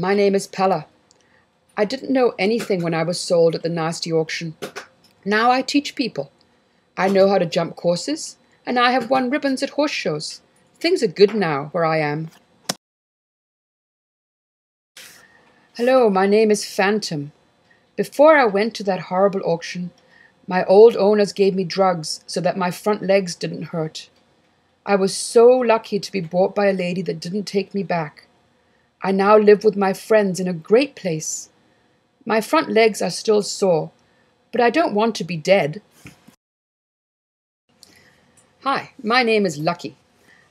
my name is Pella. I didn't know anything when I was sold at the nasty auction. Now I teach people. I know how to jump courses, and I have won ribbons at horse shows. Things are good now where I am. Hello, my name is Phantom. Before I went to that horrible auction, my old owners gave me drugs so that my front legs didn't hurt. I was so lucky to be bought by a lady that didn't take me back. I now live with my friends in a great place. My front legs are still sore, but I don't want to be dead. Hi, my name is Lucky.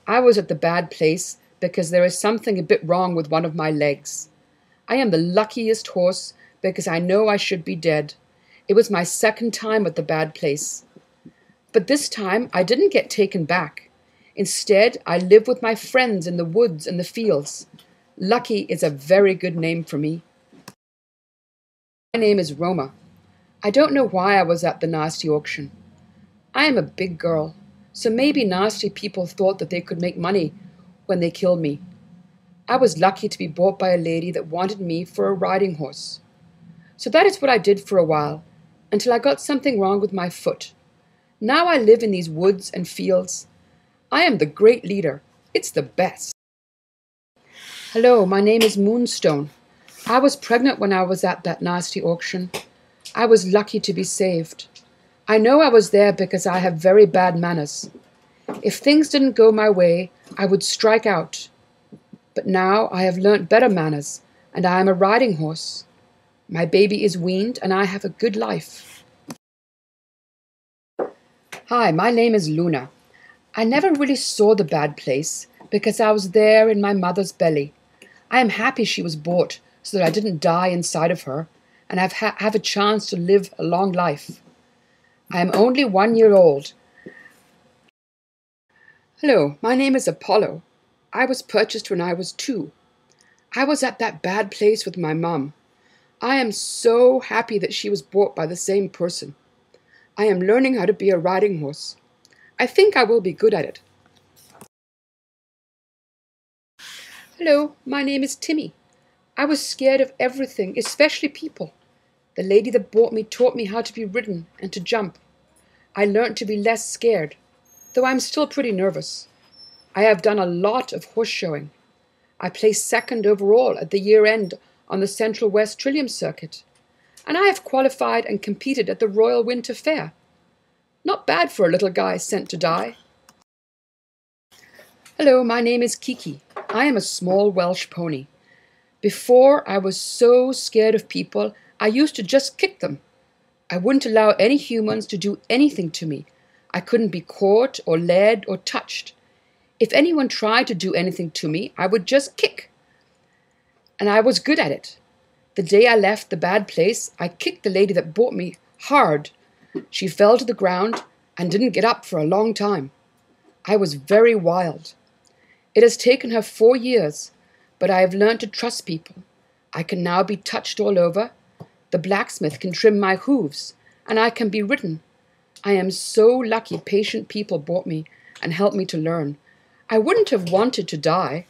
I was at the bad place because there is something a bit wrong with one of my legs. I am the luckiest horse because I know I should be dead. It was my second time at the bad place. But this time I didn't get taken back. Instead, I live with my friends in the woods and the fields. Lucky is a very good name for me. My name is Roma. I don't know why I was at the nasty auction. I am a big girl, so maybe nasty people thought that they could make money when they killed me. I was lucky to be bought by a lady that wanted me for a riding horse. So that is what I did for a while, until I got something wrong with my foot. Now I live in these woods and fields. I am the great leader. It's the best. Hello, my name is Moonstone. I was pregnant when I was at that nasty auction. I was lucky to be saved. I know I was there because I have very bad manners. If things didn't go my way, I would strike out. But now I have learnt better manners, and I am a riding horse. My baby is weaned, and I have a good life. Hi, my name is Luna. I never really saw the bad place because I was there in my mother's belly. I am happy she was bought so that I didn't die inside of her and have, ha- have a chance to live a long life. I am only one year old. Hello, my name is Apollo. I was purchased when I was two. I was at that bad place with my mum. I am so happy that she was bought by the same person. I am learning how to be a riding horse. I think I will be good at it. Hello, my name is Timmy. I was scared of everything, especially people. The lady that bought me taught me how to be ridden and to jump. I learned to be less scared, though I'm still pretty nervous. I have done a lot of horse showing. I placed second overall at the year end on the Central West Trillium Circuit, and I have qualified and competed at the Royal Winter Fair. Not bad for a little guy sent to die. Hello, my name is Kiki. I am a small Welsh pony. Before I was so scared of people, I used to just kick them. I wouldn't allow any humans to do anything to me. I couldn't be caught or led or touched. If anyone tried to do anything to me, I would just kick. And I was good at it. The day I left the bad place, I kicked the lady that bought me hard. She fell to the ground and didn't get up for a long time. I was very wild. It has taken her four years, but I have learned to trust people. I can now be touched all over. The blacksmith can trim my hooves, and I can be ridden. I am so lucky patient people bought me and helped me to learn. I wouldn't have wanted to die.